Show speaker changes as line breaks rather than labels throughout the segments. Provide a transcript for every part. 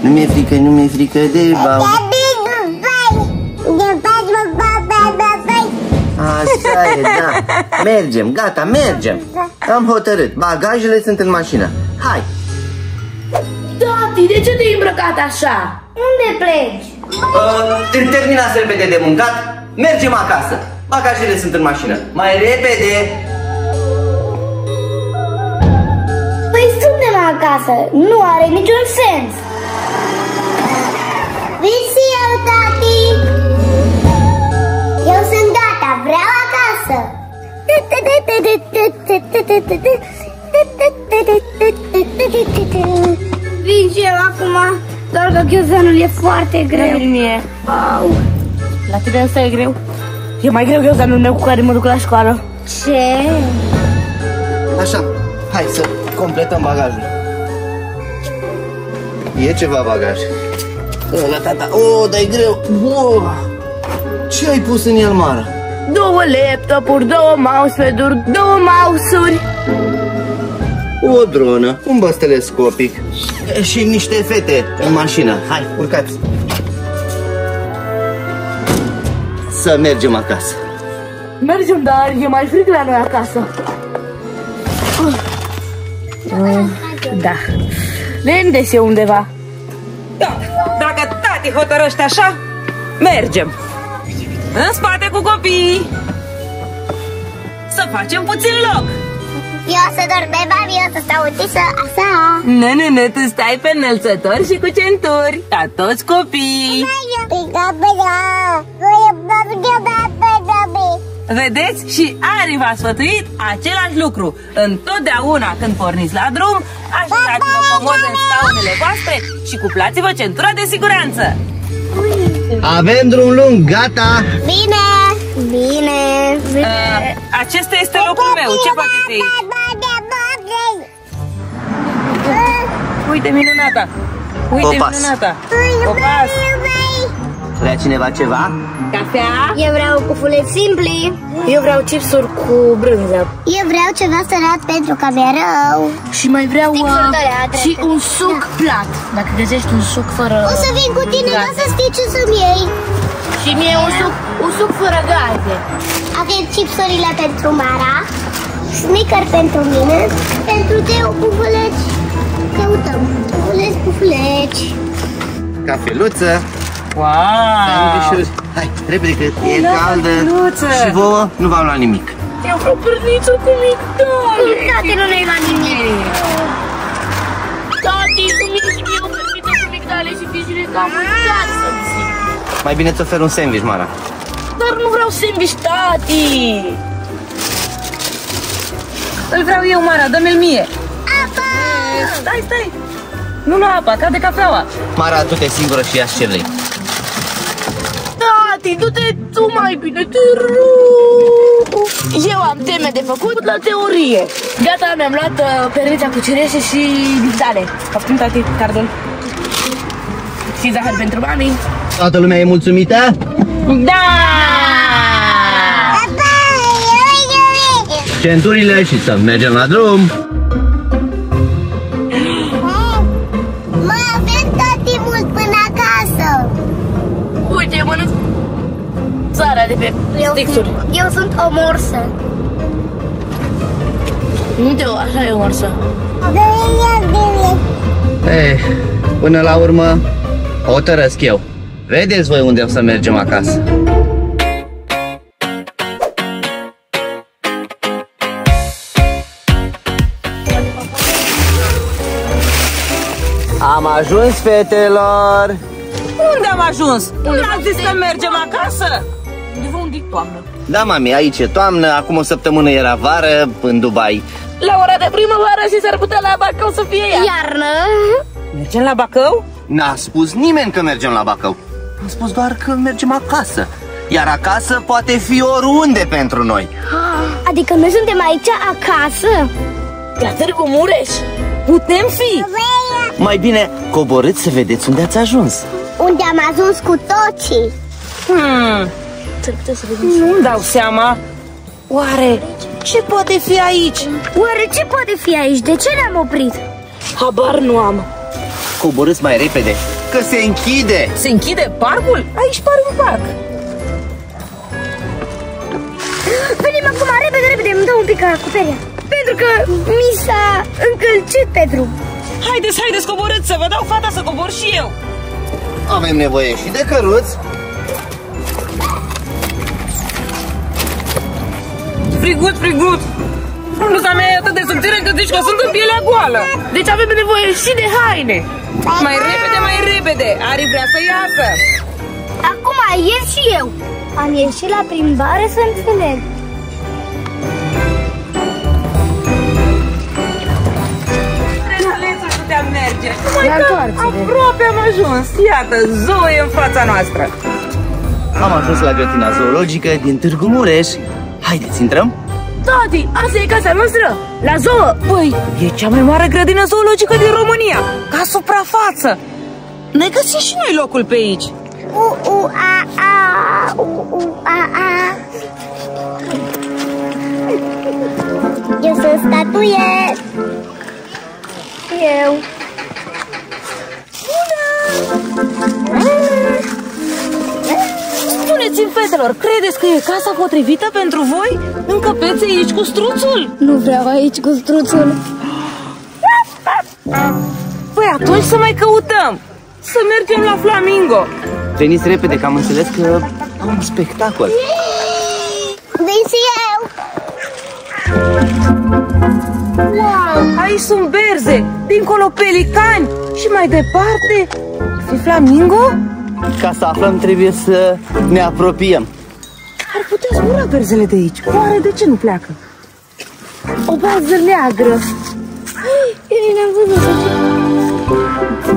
Nu mi-e frică, nu mi-e frică de bau. Așa e, da. Mergem, gata, mergem. Am hotărât. Bagajele sunt în mașină. Hai.
Tati, de ce te-ai îmbrăcat așa?
Unde pleci?
Uh, terminați repede de mâncat. Mergem acasă. Bagajele sunt în mașină. Mai repede.
Păi suntem acasă. Nu are niciun sens. Vin și eu, tati. Eu sunt gata. Vreau acasă.
Vin și eu acum, doar că ghiozdanul e foarte greu.
mie. Au. La tine asta e greu? E mai greu ghiozdanul meu cu care mă duc la școală.
Ce?
Așa, hai să completăm bagajul. E ceva bagaj. Ăla, tata. Oh, dar e greu. Oh. Ce ai pus în el, Mara?
Două laptopuri, două mousepad-uri, două mouse-uri.
O dronă, un băs telescopic e, și niște fete în mașină. Hai, urcați. Să mergem acasă.
Mergem, dar e mai frig la noi acasă. Uh, da. Linde e undeva.
Da, dacă tati hotărăște așa, mergem. În spate cu copiii. Să facem puțin loc.
Eu o să dorm pe mami, eu o să stau utisă, așa.
Nu, nu, nu, tu stai pe înălțător și cu centuri. Ca toți copiii. Vedeți? Și Ari v-a sfătuit același lucru. Întotdeauna când porniți la drum, așezați-vă comod în scaunele voastre și cuplați-vă centura de siguranță.
Avem drum lung, gata!
Bine, bine, bine.
Uh, acesta este locul meu. Ce faceți aici? Uite minunata! Uite
Popas.
minunata! Popas!
Vrea cineva ceva?
Cafea?
Eu vreau cufuleți simpli.
Eu vreau chipsuri cu brânză.
Eu vreau ceva sărat pentru că mi-e rău.
Și mai vreau
Chipsuri
uh,
dorate.
și un suc plat. Dacă găsești un suc fără...
O să vin cu tine,
gaze.
dar să știi ce să-mi iei.
Și mie un suc, un suc fără gaze.
Avem chipsurile pentru Mara, sneaker pentru mine, pentru Teo pufuleci. Căutăm pufuleci, pufuleci.
Cafeluță,
Wow!
sandvișuri. Hai, repede că e caldă
cafeluță.
și vouă nu v-am luat nimic.
Eu vreau pârniță cu migdale.
Tati, nu ne-ai luat nimic.
Tati, cu mine și mie o pârniță cu migdale și fizile că am uitat să zic.
Mai bine ți ofer un sandwich, Mara.
Dar nu vreau sandwich, tati.
Îl vreau eu, Mara, dă-mi-l mie!
Apa!
Stai, stai! Nu la apa, cade cafeaua!
Mara, du-te singură și ia-ți ce vrei.
Tati, du-te tu mai bine, te rog. Eu am teme de făcut la teorie. Gata, mi-am luat uh, pernița cu cireșe și migdale.
Poftim, tati, cardul.
Și zahăr pentru mami.
Toată lumea e mulțumită?
Da!
Apa!
Centurile și să mergem la drum.
De pe
Eu
stixuri.
sunt, eu sunt o morsă.
Nu te așa e orsă.
Eh, până la urmă, hotărăsc eu. Vedeți voi unde o să mergem acasă. Am ajuns, fetelor!
Unde am ajuns? Nu ați zis să mergem acasă?
Undeva unde toamnă.
Da, mami, aici e toamnă, acum o săptămână era vară în Dubai.
La ora de primăvară și s-ar putea la Bacău să fie ea.
Iarnă?
Mergem la Bacău?
N-a spus nimeni că mergem la Bacău. Am spus doar că mergem acasă. Iar acasă poate fi oriunde pentru noi.
Adică noi suntem aici acasă?
La Târgu Mureș.
Putem fi!
Mai bine, coborâți să vedeți unde ați ajuns.
Unde am ajuns cu toții.
Hmm,
S-ar putea să vedem.
nu-mi dau seama. Oare ce poate fi aici?
Oare ce poate fi aici? De ce ne-am oprit?
Habar nu am.
coborâți mai repede, că se închide.
Se închide parcul? Aici pare un parc.
Venim acum, repede, repede, îmi dau un pic acoperea. Pentru că mi s-a încălcit pe drum.
Haideți, haideți, coborâți să vă dau fata să cobor și eu.
Avem nevoie și de căruți
Frigut, frigut. Bluza mea e atât de subțire încât zici că sunt în pielea goală.
Deci avem nevoie și de haine.
Mai repede, mai repede. Ari vrea să iasă.
Acum ies și eu. Am ieșit la plimbare să înțeleg.
Trezaleța putea merge. Mai
La
că
întoarcere.
aproape am ajuns. Iată, Zoe în fața noastră.
Am ajuns la grădina zoologică din Târgu Mureș Haideți, intrăm?
Tati, asta e casa noastră, la zoo.
Păi, e cea mai mare grădină zoologică din România, ca suprafață. Ne găsim și noi locul pe aici.
U, u, a, a, u, u, a, a. Eu sunt statuie. Eu.
Spuneți-mi, fetelor, credeți că e casa potrivită pentru voi? Încăpeți aici cu struțul?
Nu vreau aici cu struțul.
Păi atunci să mai căutăm. Să mergem la Flamingo.
Veniți repede, că am înțeles că au un spectacol
Vin și eu.
Wow, aici sunt berze, dincolo pelicani și mai departe fi Flamingo?
Ca să aflăm trebuie să ne apropiem
Ar putea zbura berzele de aici. Oare de ce nu pleacă? O bază neagră.
Eu n-am văzut așa.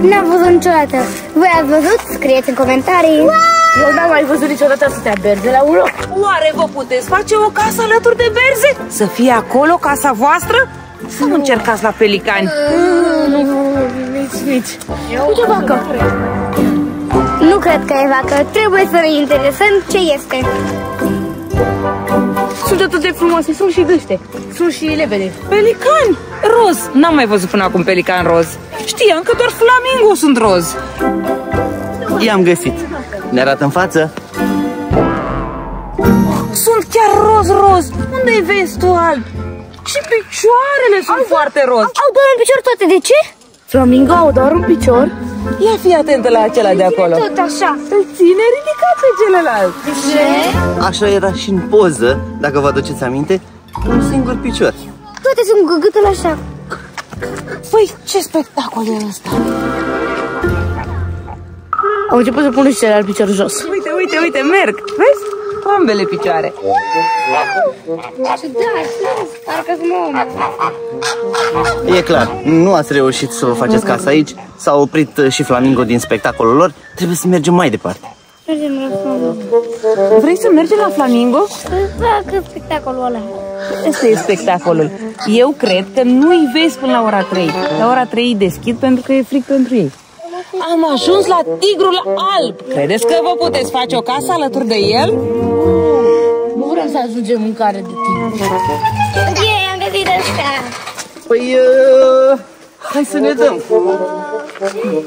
N-am văzut niciodată. Voi ați văzut? Scrieți în comentarii.
Eu n-am mai văzut niciodată atâtea berze la un loc.
Oare vă puteți face o casă alături de berze? Să fie acolo casa voastră? Să nu încercați la pelicani.
Nici, nici. Uite vacă.
Nu cred că e vacă. Trebuie să ne interesăm ce este.
Sunt atât de frumoase, sunt și gâște. Sunt și lebede.
Pelicani roz. N-am mai văzut până acum pelican roz. Știam că doar flamingo sunt roz.
I-am găsit Ne arată în față?
Sunt chiar roz-roz. Unde e vestul alb? Și picioarele sunt foarte roz.
Au doar un picior toate. De ce?
Flamingo au doar un picior.
Ia fi atentă la acela de acolo.
Tot așa.
Îl ține ridicat pe celălalt.
Așa era și în poză, dacă vă aduceți aminte Un singur picior
Toate sunt cu gâtul așa.
Păi, ce spectacol e ăsta?
Au început să pună și celălalt picior jos.
Uite, uite, uite, merg. Vezi? Ambele picioare.
Ciudat. Parcă sunt om.
E clar, nu ați reușit să vă faceți casa aici S-a oprit uh, și Flamingo din spectacolul lor Trebuie să mergem mai departe
Mergem la flamingo.
Vrei să mergem la Flamingo?
Să facă spectacolul ăla.
Asta e spectacolul. Eu cred că nu-i vezi până la ora 3. La ora 3 îi deschid pentru că e fric pentru ei. Am ajuns la tigrul alb. Credeți că vă puteți face o casă alături de el?
Nu vrem să ajungem în care de timp.
Ei, am găsit asta.
Păi, uh, hai să ne dăm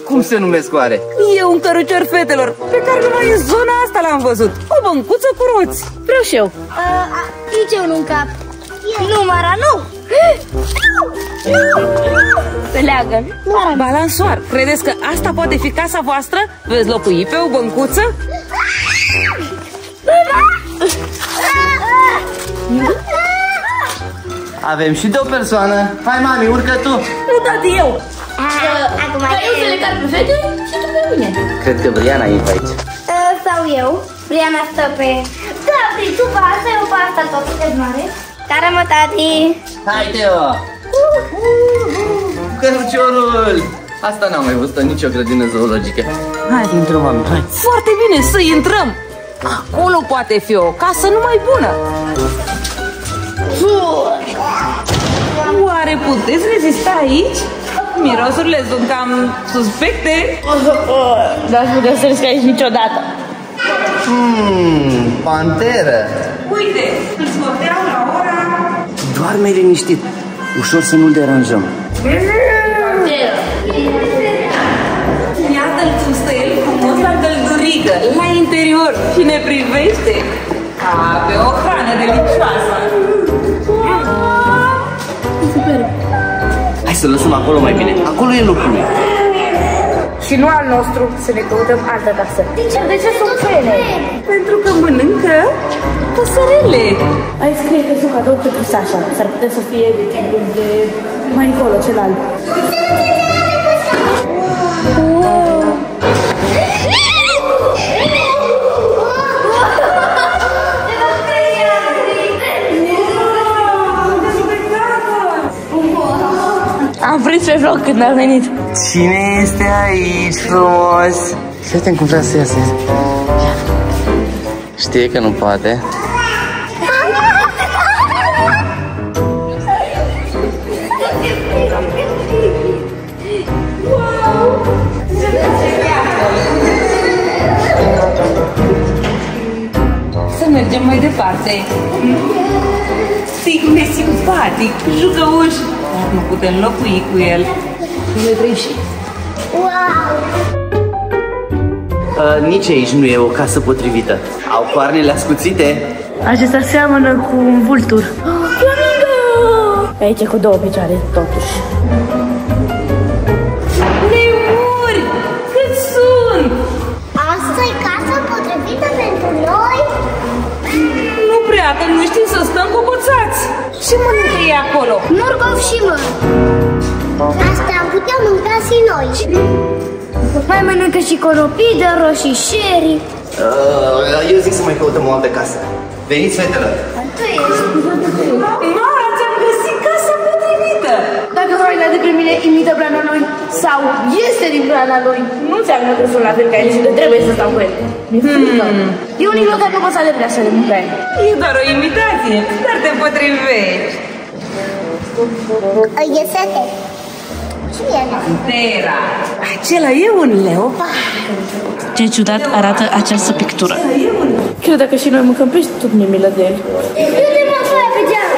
Cum se numesc oare?
E un cărucior fetelor pe care numai în zona asta l-am văzut. O băncuță cu roți.
Vreau și eu.
Uh, nici eu nu în cap. Nu, Mara, nu!
Pe leagă.
Balansoar. Credeți că asta poate fi casa voastră? Veți locui pe o băncuță?
Avem și de o persoană Hai mami, urcă tu
Nu, tati, eu.
Acum
Dar eu să le car pe fete și tu pe mine.
Cred că Briana e pe aici
Uh, sau eu. Briana stă pe... Da, vrei tu pe asta, eu pe asta tot cât mare. Care mă, tati?
Hai, Teo Căruciorul Asta n-am mai văzut în nicio grădină zoologică Hai, intrăm, mami, hai
Foarte bine, să intrăm. Acolo poate fi o casă numai bună. Oare puteți rezista aici? Mirosurile sunt cam suspecte.
N-aș putea să risc aici niciodată.
Hmm, panteră
Uite, îl scoteau doar
mai liniștit. Ușor să nu-l deranjăm.
Iată-l cum stă el frumos la căldurică, la interior și ne privește ca o hrană delicioasă. Super.
Hai să lăsăm acolo mai bine. Acolo e locul meu.
Și nu al nostru să ne căutăm altă casă.
De ce? De ce sunt pene?
Pentru că mănâncă păsărele.
Aici scrie că sunt cadou pentru Sasha. S-ar putea să fie de tipul de mai încolo, celălalt. Am prins pe vlog când a venit.
Cine este aici frumos? Și uite cum vrea să iasă. Știe că nu poate.
Să mergem mai departe. Sigur, e simpatic, jucăuș, dar nu putem locui cu el.
Ne trei și.
Wow!
Uh, nici aici nu e o casă potrivită. Au coarnele ascuțite.
Acesta seamănă cu un vultur. Flamingo! Aici e cu două picioare, totuși.
Lemuri! Cât sunt?
Asta e casa potrivită pentru noi?
Nu prea, că nu știm să stăm popoțați. Ce mănâncă ei acolo?
Morcov și mă. Asta am putea mânca și noi.
Mai mănâncă și conopidă, roșii sherry.
Uh, eu zic să mai căutăm o altă casă. Veniți, fetelor.
Tu ești.
Mara, ți-am găsit casa potrivită.
Dacă Florinda de pe mine imită plana lui sau este din plana lui, nu înseamnă că sunt la fel ca el și că trebuie să stau cu el. Mi-e frică. Eu nici măcar nu pot să alerg așa de mult ca el.
E doar o imitație, dar te potrivești.
Îi e sete. Cine e ăla?
Tera. Acela e un leopard.
Ce ciudat arată această pictură.
Cred că dacă și noi mâncăm pești, tot mi-e milă de el.
Du-te mă foaia pe geam.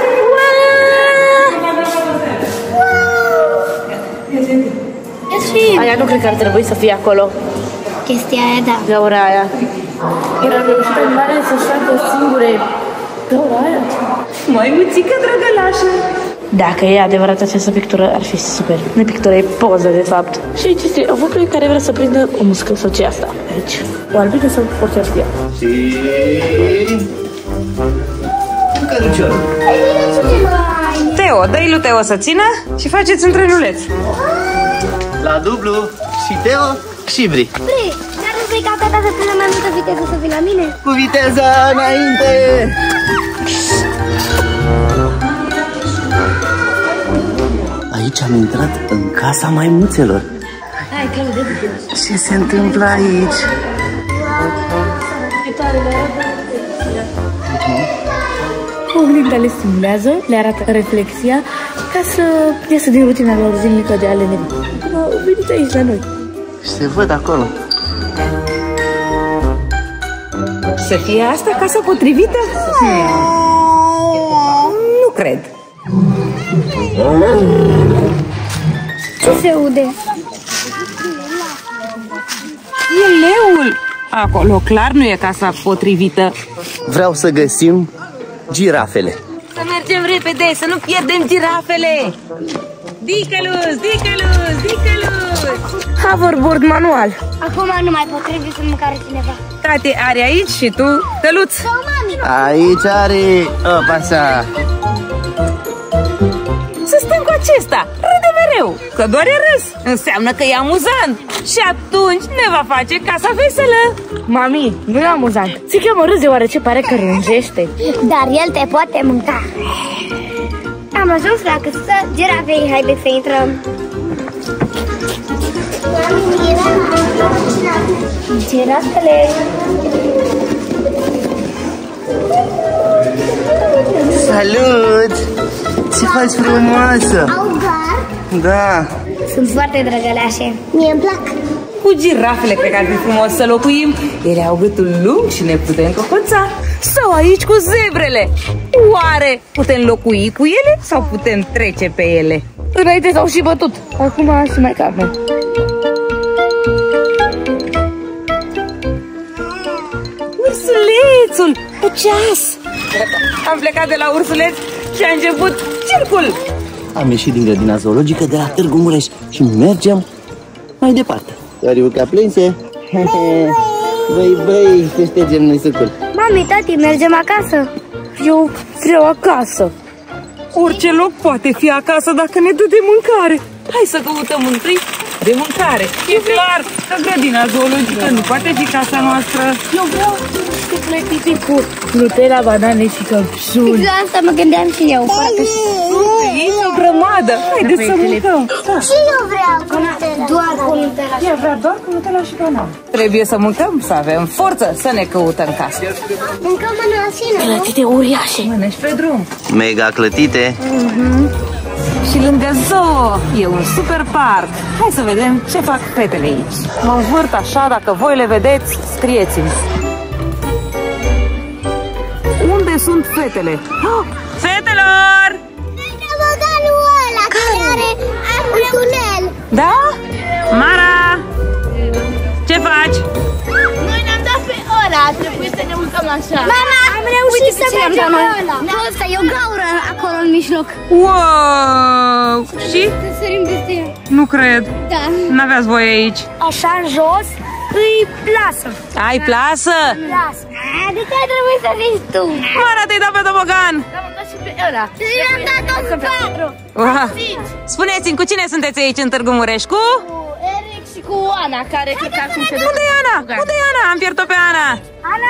Aia nu cred că ar trebui să fie acolo.
Chestia aia, da.
Gaura aia. Era reușit animalele să-și facă singure gaura aia.
Mai muțică drăgălașă.
Dacă e adevărat această pictură, ar fi super. Nu e pictură, e poză, de fapt. Și aici este o făplie care vrea să prindă o muscă sau ce e asta. Aici. O albină sau o certia.
Și... Un cărucior.
Teo, dă-i lui Teo să țină și faceți un trenuleț.
La dublu și Teo și Bri.
Vrei, dar nu vrei ca tata să țină mai multă viteză să vii la mine?
Cu viteză înainte! Aici am intrat în casa maimuțelor. Ce se întâmplă aici?
Oglinda le simulează, le arată reflexia ca să iasă din rutina lor zilnică de ale nevi. Au venit aici la noi.
Și se văd acolo.
Să fie asta casa potrivită? Hmm. Nu cred.
Ce se aude?
E leul. Acolo clar nu e casa potrivită.
Vreau să găsim girafele.
Să mergem repede, să nu pierdem girafele. Dicălus, dicălus, dicălus.
Hoverboard manual.
Acum nu mai potrivit să mâncare cineva.
Tati are aici și tu, căluț.
Sau mami.
Aici are... Opa, așa.
Să stăm cu acesta, râde mereu, că doar e râs. Înseamnă că e amuzant. Și atunci ne va face casa veselă.
Mami, nu e amuzant. Se cheamă râs deoarece pare că rânjește.
Dar el te poate mânca. Am ajuns la câsă girafei, haide să intrăm. Girafele.
Salut! Ce faci frumoasă?
Au gard.
Da.
Sunt foarte drăgăleașe. Mie îmi plac.
Cu girafele cred că ar fi frumos să locuim. Ele au gâtul lung și ne putem cocoța. Sau aici cu zebrele. Oare putem locui cu ele sau putem trece pe ele?
Înainte s-au și bătut. Acum se mai calmă.
cu ceas. Am plecat de la ursuleț și a început circul.
Am ieșit din grădina zoologică de la Târgu Mureș și mergem mai departe. Are ca plânse? Băi, băi, să ștergem noi sucul.
Mami, tati, mergem acasă.
Eu vreau acasă.
Orice loc poate fi acasă dacă ne dă de mâncare. Hai să căutăm întâi de mâncare. E clar că grădina zoologică nu poate fi casa noastră.
Eu vreau niște clătite cu Nutella, banane și căpsuli.
La asta mă gândeam și eu. Foarte
E o grămadă. Haideți să mâncăm.
Și eu vreau cu Nutella. Doar cu Nutella.
Eu vreau doar cu Nutella și banane. Trebuie să mâncăm, să avem forță să ne căutăm casă.
Mâncăm în mașină, nu?
Clătite uriașe.
Mănânci pe drum.
Mega clătite.
Și lângă zoo e un super parc. Hai să vedem ce fac fetele aici. Mă învârt așa, dacă voi le vedeți, scrieți-mi. Unde sunt fetele? Oh, fetelor!
Tobogganul ăla care are un tunel.
Da? Mara! Ce faci?
Noi ne-am dat pe ăla, trebuie să ne urcăm așa.
Mama, am reușit
Uite
să
pe ce am
mergem
dat
pe
noi.
ăla. Da. Ăsta e o gaură acolo în mijloc.
Wow! Și?
Să sărim peste ea.
Nu cred.
Da.
N-aveați voie aici.
Așa în jos îi plasă.
Ai plasă?
Plasă. De ce trebuie să zici tu?
Mara, te-ai dat pe tobogan!
Am dat și pe ăla.
I-am dat toți patru.
Wow. Spuneți-mi, cu cine sunteți aici în Târgu Mureș? Cu?
Cu Eric și cu Ana, care cred că acum se
Unde e Ana? Unde e Ana? Am pierdut pe Ana.
Ana,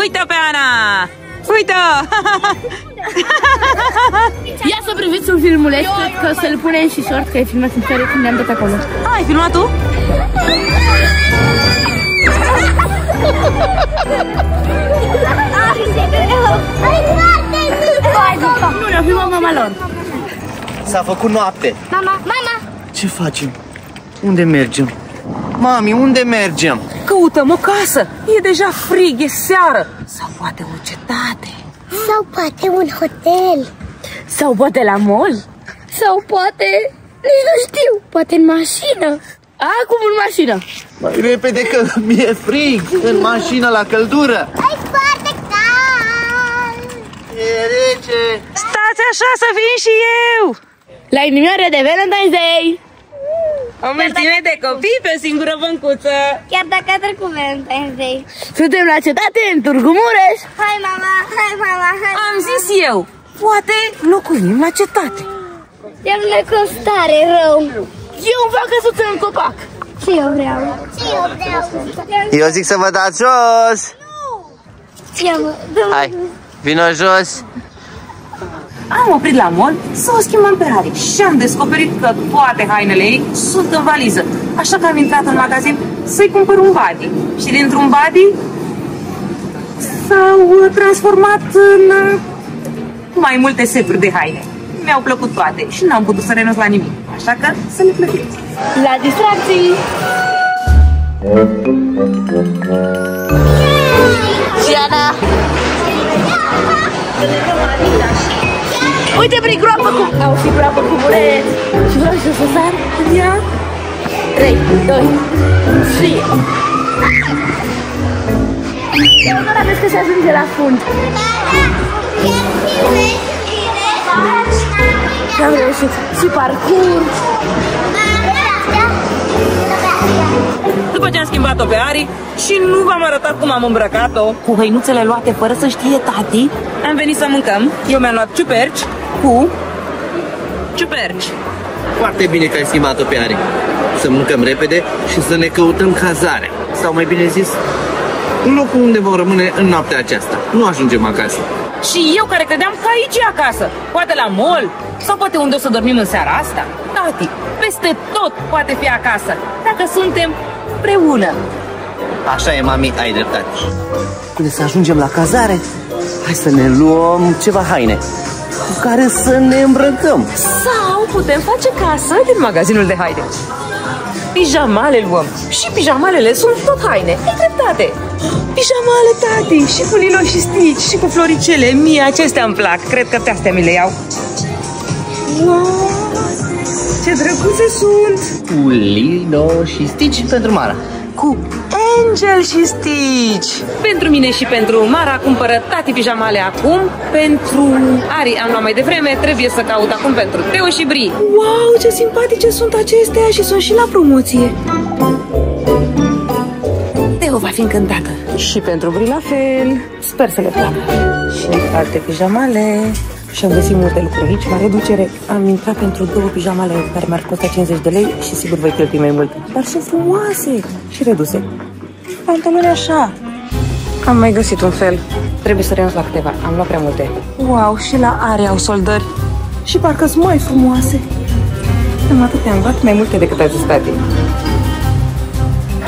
Uite-o pe Ana! Uite-o!
Ia să priviți un filmuleț, cred că să-l punem și short, că e filmat în care când ne-am dat acolo.
Ai filmat tu?
Nu, ne-a filmat mama lor.
S-a făcut noapte.
Mama, mama,
Ce facem? Unde mergem? Mami, unde mergem?
Căutăm o casă. E deja frig, e seară. Sau poate o cetate.
sau poate un hotel.
Sau poate la mall?
Sau poate, nici nu știu, poate în mașină.
Acum în mașină.
Mai repede că mi-e frig în mașină la căldură.
Ai foarte cald.
E rece.
Stați așa să vin și eu!
La inimioare de Valentine's Day.
O mulțime de copii pe o singură băncuță.
Chiar dacă a trecut Valentine's Day.
Suntem la cetate, în Târgu Mureș.
Hai mama, hai mama, hai
Am
mama.
zis eu, poate locuim la cetate.
Iar ne costare rău.
Eu îmi fac căsuță în copac.
Și eu vreau. Și eu vreau.
Eu zic să vă dați jos.
Ia mă, dă-mă.
Hai, vino jos.
Am oprit la mall să o schimbăm pe Ari și am descoperit că toate hainele ei sunt în valiză. Așa că am intrat în magazin să-i cumpăr un body. Și dintr-un body s-au uh, transformat în uh, mai multe seturi de haine. Mi-au plăcut toate și n-am putut să renunț la nimic. Așa că să le plătiți.
La distracții. Și Ana. Uite prin groapă cum... Au și groapă cu mureț. Și vreau să să sar în ea. 3, 2, 3. Eu nu aveți că se ajunge la fund. Și am reușit. Și parcurs.
După ce am schimbat-o pe Ari și nu v-am arătat cum am îmbrăcat-o cu hăinuțele luate fără să știe tati, am venit să mâncăm. Eu mi-am luat ciuperci cu ciuperci.
Foarte bine că ai schimbat-o pe Ari. Să mâncăm repede și să ne căutăm cazare. Sau mai bine zis, locul unde vom rămâne în noaptea aceasta. Nu ajungem acasă.
Și eu care credeam că aici e acasă, poate la mall sau poate unde o să dormim în seara asta. Tati, peste tot poate fi acasă, dacă suntem împreună.
Așa e, mami, ai dreptate. Până să ajungem la cazare, hai să ne luăm ceva haine cu care să ne îmbrăcăm.
Sau putem face casă din magazinul de haine. Pijamale luăm. Și pijamalele sunt tot haine. E dreptate. Pijamale, tati, și cu lilo și stici, și cu floricele. Mie acestea îmi plac. Cred că pe astea mi le iau. Wow! Ce drăguțe sunt!
Cu Lilo și Stici pentru Mara.
cu Angel și Stitch. Pentru mine și pentru Mara cumpără tati pijamale acum. Pentru Ari am luat mai devreme, trebuie să caut acum pentru Teo și Bri. Wow, ce simpatice sunt acestea și sunt și la promoție. Teo va fi încântată. Și pentru Bri la fel. Sper să le placă. Și alte pijamale. Și am găsit multe lucruri aici, la reducere. Am intrat pentru două pijamale care mi-ar costa 50 de lei și sigur voi cheltui mai mult. Dar sunt frumoase și reduse. Pantaloni așa. Am mai găsit un fel. Trebuie să renunț la câteva. Am luat prea multe. Wow, și la are au soldări. Și parcă sunt mai frumoase. Am atâtea am luat mai multe decât a zis tati.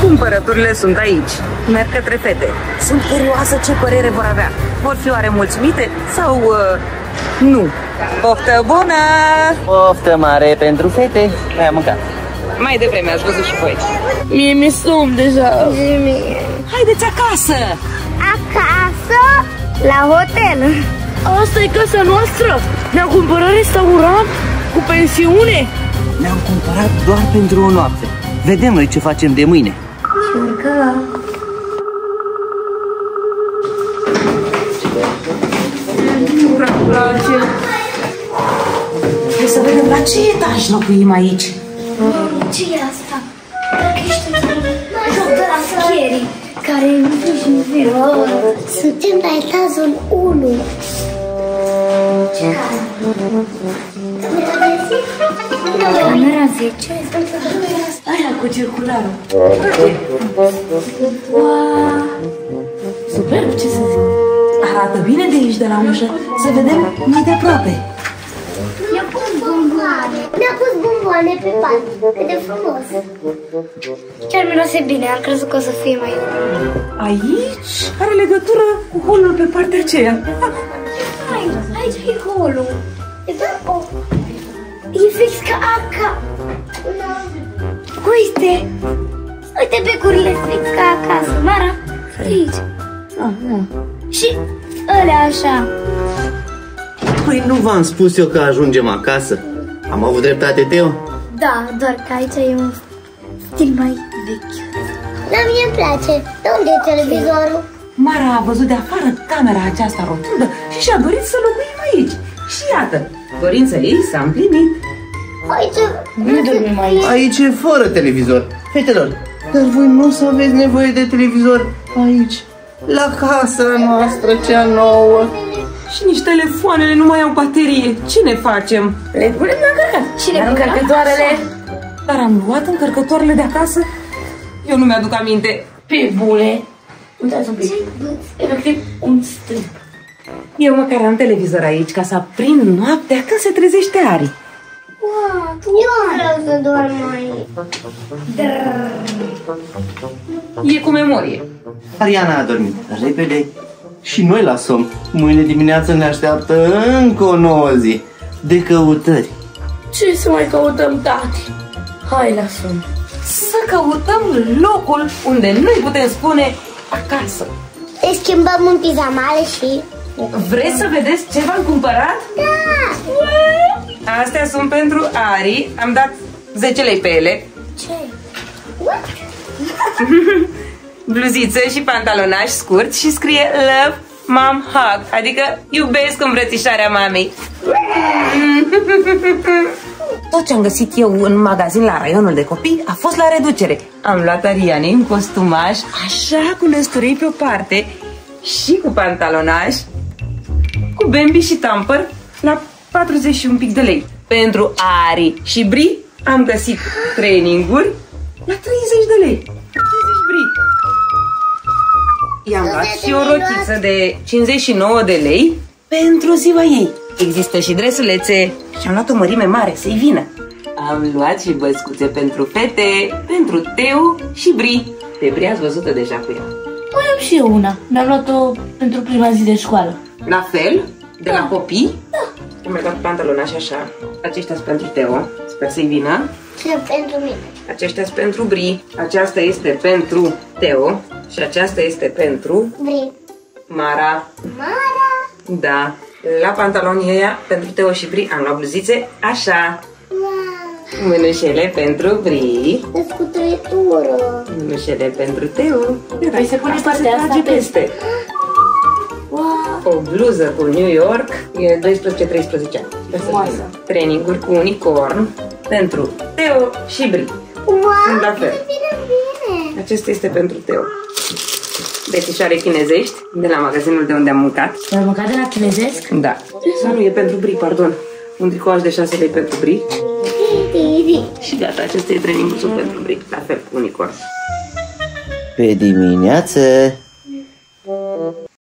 Cumpărăturile sunt aici. Merg către fete. Sunt curioasă ce părere vor avea. Vor fi oare mulțumite sau uh, nu? Poftă bună!
Poftă mare pentru fete. Mai am mâncat.
Mai devreme ați văzut și voi.
Mie mi somn deja.
Haideți acasă!
Acasă, la hotel.
Asta e casa noastră. Ne-am cumpărat restaurant cu pensiune.
Ne-am cumpărat doar pentru o noapte. Vedem noi ce facem de mâine.
Trebuie ce etaj locuim aici.
ce e asta? Dacă ești doctora Schieri, care nici nu vine.
Suntem la etajul 1.
Ce casă? Camera 10?
Aia cu circularul. Superb, ce să zic.
Arată bine de aici, de la ușă. Să vedem mai de aproape.
Mi-a pus bomboane. Mi-a pus bomboane pe pat. Cât de frumos.
Chiar miroase bine, am crezut că o să fie mai...
Aici are legătură cu holul pe partea aceea.
Aici, aici e holul. E doar o... E fix ca aca. Uite! Uite becurile fix ca acasă. Mara, aici. Și ălea așa.
Păi nu v-am spus eu că ajungem acasă? Am avut dreptate, Teo?
Da, doar că aici e un stil mai vechi.
La mine îmi place. De unde e televizorul?
Mara a văzut de afară camera aceasta rotundă și și-a dorit să locuim aici. Și iată, dorința ei s-a împlinit.
Uite,
Nu dormim aici.
Aici e fără televizor. Fetelor, dar voi nu o să aveți nevoie de televizor aici. La casa noastră cea nouă.
Și nici telefoanele nu mai au baterie. Ce ne facem?
Le punem la încărcat.
Și le
Iar
băgăm
încărcătoarele
Dar am luat încărcătoarele de acasă? Eu nu mi-aduc aminte.
pe bune. Uitați un pic. Efectiv, un strip.
Eu măcar am televizor aici ca să aprind noaptea când se trezește Ari.
eu vreau să dorm aici.
E cu memorie.
Ariana a dormit repede și noi la somn. Mâine dimineață ne așteaptă încă o nouă zi de căutări.
Ce să mai căutăm, tati? Hai la somn.
Să căutăm locul unde noi putem spune acasă.
Îi schimbăm în pijamale și...
Vreți să vedeți ce v-am cumpărat?
Da!
Astea sunt pentru Ari. Am dat 10 lei pe ele.
Ce?
Bluziță și pantalonaj scurt și scrie Love Mom Hug, adică iubesc îmbrățișarea mamei. Tot ce am găsit eu în magazin la raionul de copii a fost la reducere. Am luat Ariane în costumaj, așa cu năsturei pe o parte și cu pantalonaj, cu Bambi și Tamper la 40 și un pic de lei. Pentru Ari și Bri am găsit traininguri la 30 de lei. 30 Bri. I-am luat și o rochiță de 59 de lei pentru ziua ei. Există și dresulețe și am luat o mărime mare să-i vină. Am luat și băscuțe pentru fete, pentru Teo și Bri. Pe Bri ați văzut-o deja cu ea.
Mai am și eu una. Mi-am luat-o pentru prima zi de școală.
La fel, de la copii. Da. Am mai luat pantalonași așa. Aceștia sunt pentru Teo. Sper să-i vină.
Ce pentru mine?
Aceștia sunt pentru Bri. Aceasta este pentru Teo. Și aceasta este pentru
Vrei?
Mara.
Mara!
Da. La pantalonii ăia, pentru Teo și Bri, am luat bluzițe așa. Mânușele pentru Bri,
Descutăritură.
mânușele pentru Teo.
Păi se pune partea asta
trage
peste.
peste. O bluză cu New York e 12-13 ani.
Frumoasă.
Traininguri cu unicorn pentru Teo și Bri.
Wow,
Sunt la fel.
bine, bine.
Acesta este pentru Teo. Bețișoare chinezești de la magazinul de unde am mâncat.
Dar măcar de la chinezesc?
Da. Sau nu, e pentru Bri, pardon. Un tricouaj de 6 lei pentru Bri.
Tiri.
Și gata, acesta e trainingul pentru Bri. La fel cu unicorn.
Pe dimineață